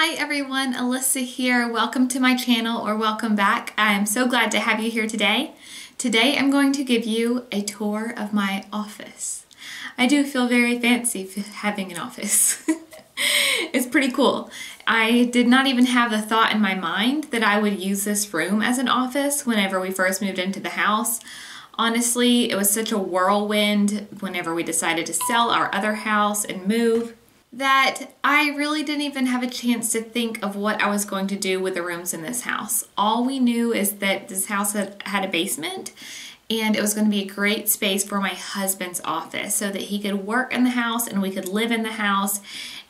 Hi everyone, Alyssa here. Welcome to my channel or welcome back. I am so glad to have you here today. Today I'm going to give you a tour of my office. I do feel very fancy having an office. it's pretty cool. I did not even have the thought in my mind that I would use this room as an office whenever we first moved into the house. Honestly, it was such a whirlwind whenever we decided to sell our other house and move that I really didn't even have a chance to think of what I was going to do with the rooms in this house. All we knew is that this house had, had a basement and it was going to be a great space for my husband's office so that he could work in the house and we could live in the house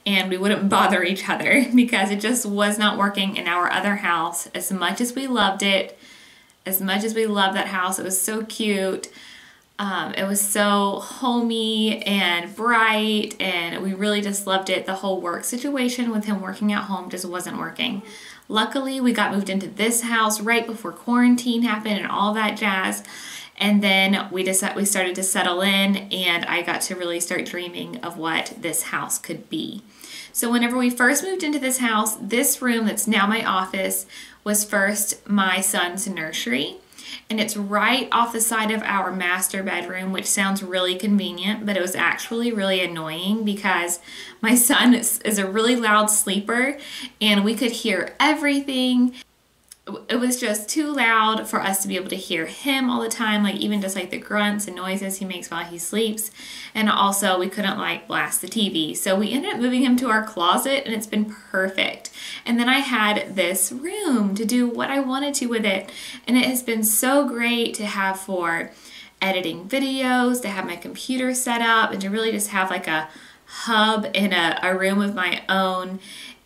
and we wouldn't bother each other because it just was not working in our other house as much as we loved it as much as we loved that house it was so cute um, it was so homey and bright, and we really just loved it. The whole work situation with him working at home just wasn't working. Luckily, we got moved into this house right before quarantine happened and all that jazz. And then we decided we started to settle in, and I got to really start dreaming of what this house could be. So, whenever we first moved into this house, this room that's now my office was first my son's nursery and it's right off the side of our master bedroom, which sounds really convenient, but it was actually really annoying because my son is, is a really loud sleeper and we could hear everything it was just too loud for us to be able to hear him all the time like even just like the grunts and noises he makes while he sleeps. And also we couldn't like blast the TV so we ended up moving him to our closet and it's been perfect. And then I had this room to do what I wanted to with it. And it has been so great to have for editing videos to have my computer set up and to really just have like a hub in a, a room of my own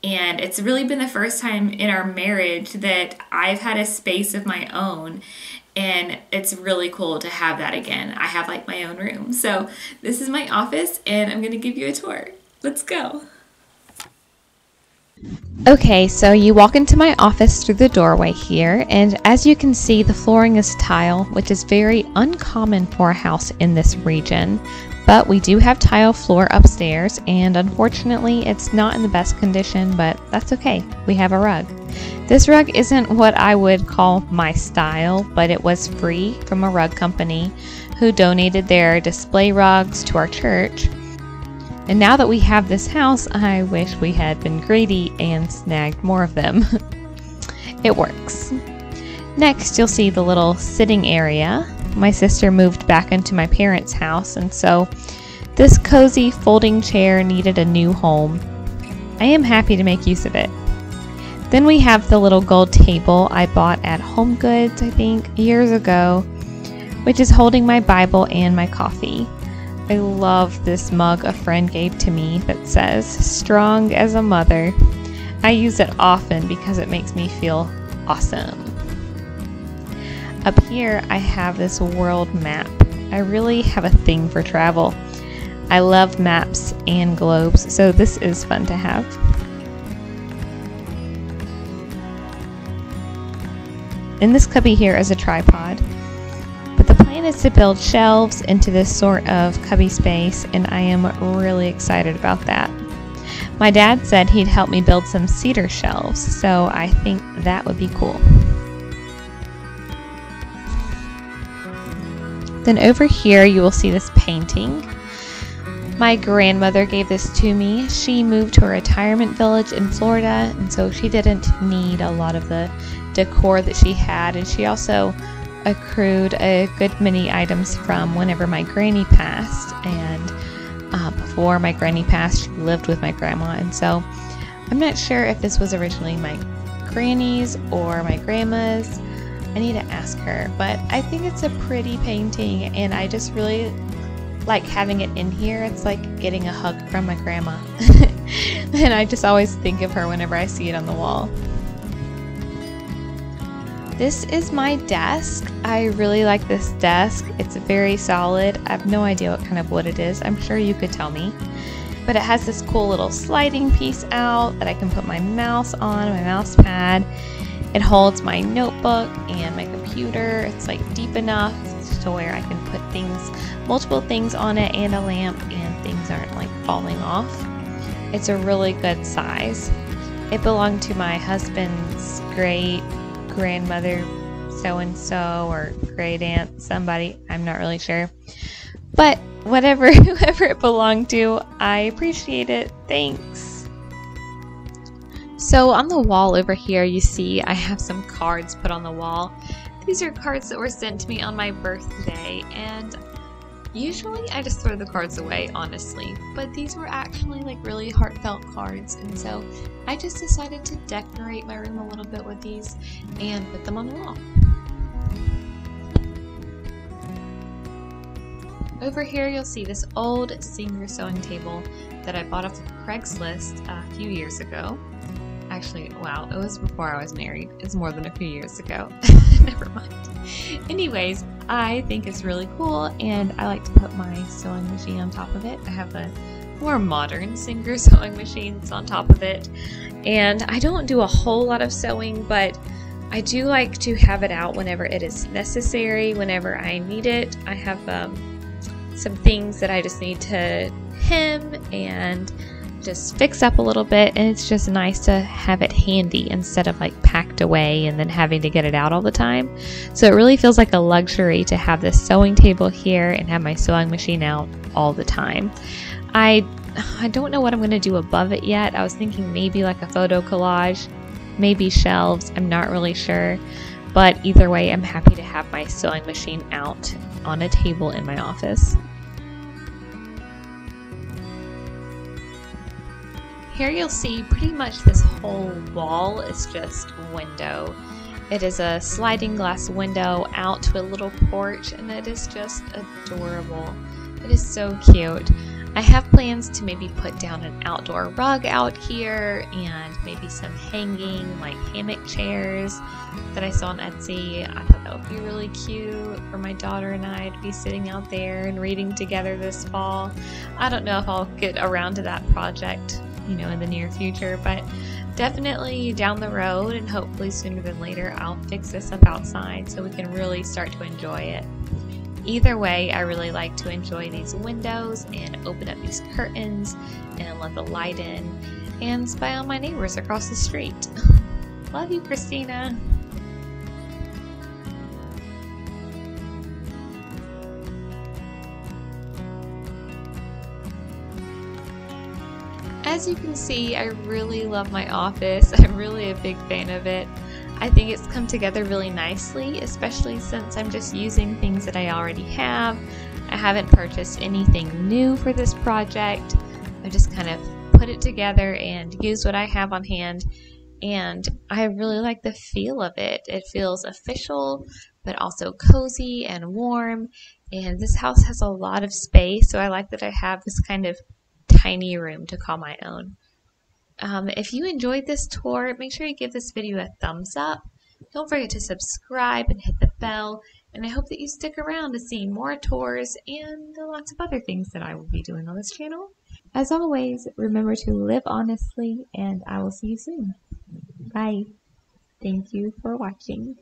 and it's really been the first time in our marriage that I've had a space of my own. And it's really cool to have that again. I have like my own room. So, this is my office, and I'm going to give you a tour. Let's go. Okay, so you walk into my office through the doorway here, and as you can see, the flooring is tile, which is very uncommon for a house in this region. But we do have tile floor upstairs, and unfortunately, it's not in the best condition, but that's okay. We have a rug. This rug isn't what I would call my style, but it was free from a rug company who donated their display rugs to our church. And now that we have this house, I wish we had been greedy and snagged more of them. it works. Next, you'll see the little sitting area my sister moved back into my parents' house, and so this cozy folding chair needed a new home. I am happy to make use of it. Then we have the little gold table I bought at Home Goods, I think, years ago, which is holding my Bible and my coffee. I love this mug a friend gave to me that says, Strong as a Mother. I use it often because it makes me feel awesome. Up here, I have this world map. I really have a thing for travel. I love maps and globes, so this is fun to have. In this cubby here is a tripod, but the plan is to build shelves into this sort of cubby space, and I am really excited about that. My dad said he'd help me build some cedar shelves, so I think that would be cool. Then over here you will see this painting. My grandmother gave this to me. She moved to a retirement village in Florida, and so she didn't need a lot of the decor that she had. And she also accrued a good many items from whenever my granny passed. And uh, before my granny passed, she lived with my grandma. And so I'm not sure if this was originally my granny's or my grandma's. I need to ask her, but I think it's a pretty painting and I just really like having it in here. It's like getting a hug from my grandma. and I just always think of her whenever I see it on the wall. This is my desk. I really like this desk. It's very solid. I have no idea what kind of wood it is. I'm sure you could tell me. But it has this cool little sliding piece out that I can put my mouse on, my mouse pad it holds my notebook and my computer. It's like deep enough to where I can put things, multiple things on it and a lamp and things aren't like falling off. It's a really good size. It belonged to my husband's great grandmother, so and so, or great aunt, somebody. I'm not really sure. But whatever, whoever it belonged to, I appreciate it. Thanks. So on the wall over here, you see I have some cards put on the wall. These are cards that were sent to me on my birthday, and Usually I just throw the cards away, honestly, but these were actually like really heartfelt cards, and so I just decided to decorate my room a little bit with these and put them on the wall. Over here you'll see this old Singer sewing table that I bought off of Craigslist a few years ago. Actually, wow, it was before I was married. It's more than a few years ago. Never mind. Anyways, I think it's really cool and I like to put my sewing machine on top of it. I have a more modern Singer sewing machine that's on top of it. And I don't do a whole lot of sewing, but I do like to have it out whenever it is necessary, whenever I need it. I have um, some things that I just need to hem and just fix up a little bit and it's just nice to have it handy instead of like packed away and then having to get it out all the time. So it really feels like a luxury to have this sewing table here and have my sewing machine out all the time. I I don't know what I'm going to do above it yet. I was thinking maybe like a photo collage, maybe shelves, I'm not really sure. But either way, I'm happy to have my sewing machine out on a table in my office. Here you'll see pretty much this whole wall is just window. It is a sliding glass window out to a little porch and it is just adorable. It is so cute. I have plans to maybe put down an outdoor rug out here and maybe some hanging like hammock chairs that I saw on Etsy. I thought that would be really cute for my daughter and I to be sitting out there and reading together this fall. I don't know if I'll get around to that project you know, in the near future, but definitely down the road and hopefully sooner than later, I'll fix this up outside so we can really start to enjoy it. Either way, I really like to enjoy these windows and open up these curtains and let the light in and spy on my neighbors across the street. Love you, Christina. As you can see, I really love my office. I'm really a big fan of it. I think it's come together really nicely, especially since I'm just using things that I already have. I haven't purchased anything new for this project. I just kind of put it together and used what I have on hand and I really like the feel of it. It feels official, but also cozy and warm. And this house has a lot of space, so I like that I have this kind of tiny room to call my own. Um, if you enjoyed this tour, make sure you give this video a thumbs up. Don't forget to subscribe and hit the bell. And I hope that you stick around to see more tours and lots of other things that I will be doing on this channel. As always, remember to live honestly, and I will see you soon. Bye. Thank you for watching.